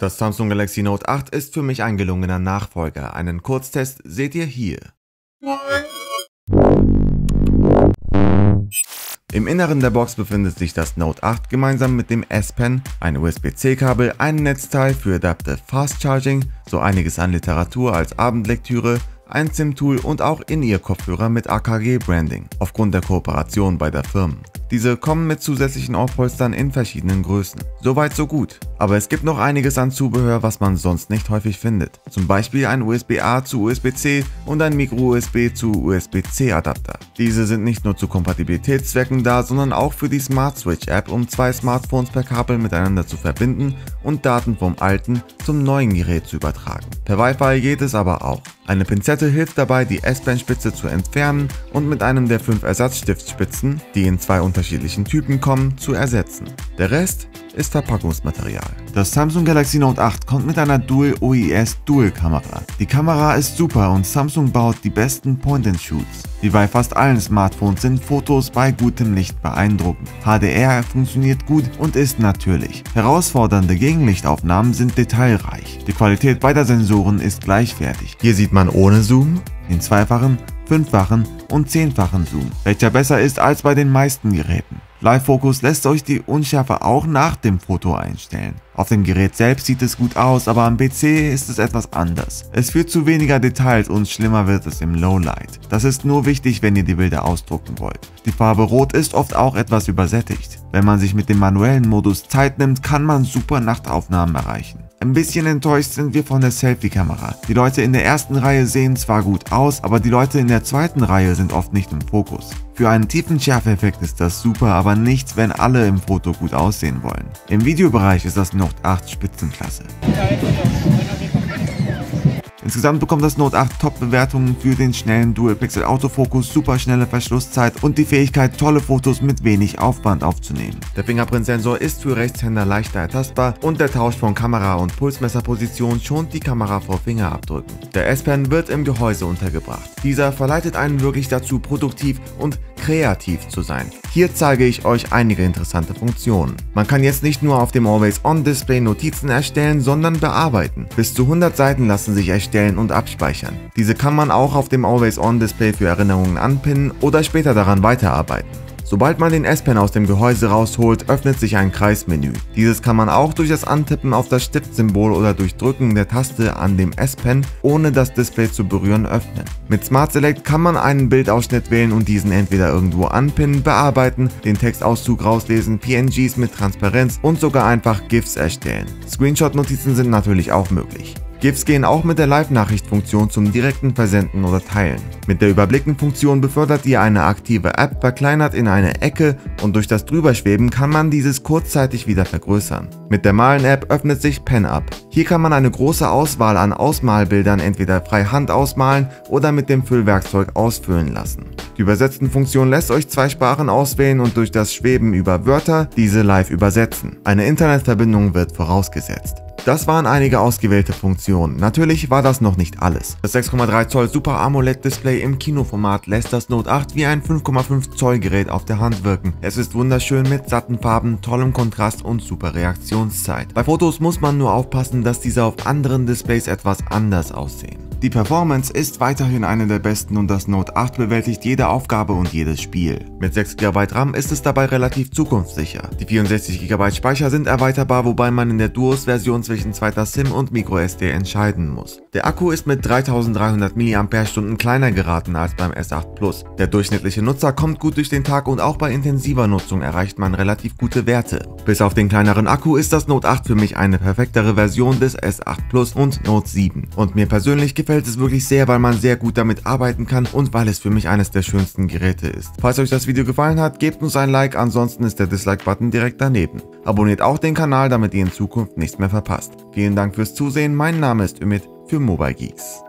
Das Samsung Galaxy Note 8 ist für mich ein gelungener Nachfolger. Einen Kurztest seht ihr hier. Im Inneren der Box befindet sich das Note 8 gemeinsam mit dem S Pen, ein USB-C-Kabel, ein Netzteil für Adaptive Fast Charging, so einiges an Literatur als Abendlektüre, ein SIM-Tool und auch In-Ear-Kopfhörer mit AKG-Branding, aufgrund der Kooperation beider Firmen. Diese kommen mit zusätzlichen Aufpolstern in verschiedenen Größen. Soweit so gut. Aber es gibt noch einiges an Zubehör, was man sonst nicht häufig findet. Zum Beispiel ein USB-A zu USB-C und ein Micro-USB zu USB-C Adapter. Diese sind nicht nur zu Kompatibilitätszwecken da, sondern auch für die Smart Switch App, um zwei Smartphones per Kabel miteinander zu verbinden und Daten vom alten zum neuen Gerät zu übertragen. Per Wi-Fi geht es aber auch. Eine Pinzette hilft dabei, die S-Bahn-Spitze zu entfernen und mit einem der fünf Ersatzstiftspitzen, die in zwei unterschiedlichen Typen kommen, zu ersetzen. Der Rest ist Verpackungsmaterial. Das Samsung Galaxy Note 8 kommt mit einer Dual OIS Dual Kamera. Die Kamera ist super und Samsung baut die besten Point-and-Shoots. Wie bei fast allen Smartphones sind Fotos bei gutem Licht beeindruckend. HDR funktioniert gut und ist natürlich. Herausfordernde Gegenlichtaufnahmen sind detailreich. Die Qualität beider Sensoren ist gleichwertig. Hier sieht man ohne Zoom, den zweifachen, fünffachen und zehnfachen Zoom, welcher besser ist als bei den meisten Geräten. Live Focus lässt euch die Unschärfe auch nach dem Foto einstellen. Auf dem Gerät selbst sieht es gut aus, aber am PC ist es etwas anders. Es führt zu weniger Details und schlimmer wird es im Lowlight. Das ist nur wichtig, wenn ihr die Bilder ausdrucken wollt. Die Farbe Rot ist oft auch etwas übersättigt. Wenn man sich mit dem manuellen Modus Zeit nimmt, kann man super Nachtaufnahmen erreichen. Ein bisschen enttäuscht sind wir von der Selfie-Kamera. Die Leute in der ersten Reihe sehen zwar gut aus, aber die Leute in der zweiten Reihe sind oft nicht im Fokus. Für einen tiefen Schärfeffekt ist das super, aber nichts, wenn alle im Foto gut aussehen wollen. Im Videobereich ist das Note 8 Spitzenklasse. Insgesamt bekommt das Note 8 Top-Bewertungen für den schnellen Dual-Pixel Autofokus, superschnelle Verschlusszeit und die Fähigkeit, tolle Fotos mit wenig Aufwand aufzunehmen. Der Fingerprint-Sensor ist für Rechtshänder leichter ertastbar und der Tausch von Kamera- und Pulsmesserposition schont die Kamera vor Fingerabdrücken. Der S-Pen wird im Gehäuse untergebracht. Dieser verleitet einen wirklich dazu, produktiv und kreativ zu sein. Hier zeige ich euch einige interessante Funktionen. Man kann jetzt nicht nur auf dem Always-On-Display Notizen erstellen, sondern bearbeiten. Bis zu 100 Seiten lassen sich erstellen und abspeichern. Diese kann man auch auf dem Always-On-Display für Erinnerungen anpinnen oder später daran weiterarbeiten. Sobald man den S-Pen aus dem Gehäuse rausholt, öffnet sich ein Kreismenü. Dieses kann man auch durch das Antippen auf das Stiftsymbol oder durch Drücken der Taste an dem S-Pen, ohne das Display zu berühren, öffnen. Mit Smart Select kann man einen Bildausschnitt wählen und diesen entweder irgendwo anpinnen, bearbeiten, den Textauszug rauslesen, PNGs mit Transparenz und sogar einfach GIFs erstellen. Screenshot-Notizen sind natürlich auch möglich. GIFs gehen auch mit der Live-Nachricht-Funktion zum direkten Versenden oder Teilen. Mit der Überblicken-Funktion befördert ihr eine aktive App, verkleinert in eine Ecke und durch das Drüberschweben kann man dieses kurzzeitig wieder vergrößern. Mit der Malen-App öffnet sich PenUp. Hier kann man eine große Auswahl an Ausmalbildern entweder frei Hand ausmalen oder mit dem Füllwerkzeug ausfüllen lassen. Die Übersetzen-Funktion lässt euch zwei Sprachen auswählen und durch das Schweben über Wörter diese live übersetzen. Eine Internetverbindung wird vorausgesetzt. Das waren einige ausgewählte Funktionen. Natürlich war das noch nicht alles. Das 6,3 Zoll Super AMOLED Display im Kinoformat lässt das Note 8 wie ein 5,5 Zoll Gerät auf der Hand wirken. Es ist wunderschön mit satten Farben, tollem Kontrast und super Reaktionszeit. Bei Fotos muss man nur aufpassen, dass diese auf anderen Displays etwas anders aussehen. Die Performance ist weiterhin eine der besten und das Note 8 bewältigt jede Aufgabe und jedes Spiel. Mit 6 GB RAM ist es dabei relativ zukunftssicher. Die 64 GB Speicher sind erweiterbar, wobei man in der Duos-Version zwischen zweiter SIM und MicroSD entscheiden muss. Der Akku ist mit 3300 mAh kleiner geraten als beim S8 Plus. Der durchschnittliche Nutzer kommt gut durch den Tag und auch bei intensiver Nutzung erreicht man relativ gute Werte. Bis auf den kleineren Akku ist das Note 8 für mich eine perfektere Version des S8 Plus und Note 7. Und mir persönlich gefällt gefällt es wirklich sehr, weil man sehr gut damit arbeiten kann und weil es für mich eines der schönsten Geräte ist. Falls euch das Video gefallen hat, gebt uns ein Like, ansonsten ist der Dislike-Button direkt daneben. Abonniert auch den Kanal, damit ihr in Zukunft nichts mehr verpasst. Vielen Dank fürs Zusehen, mein Name ist Ümit für Mobile Geeks.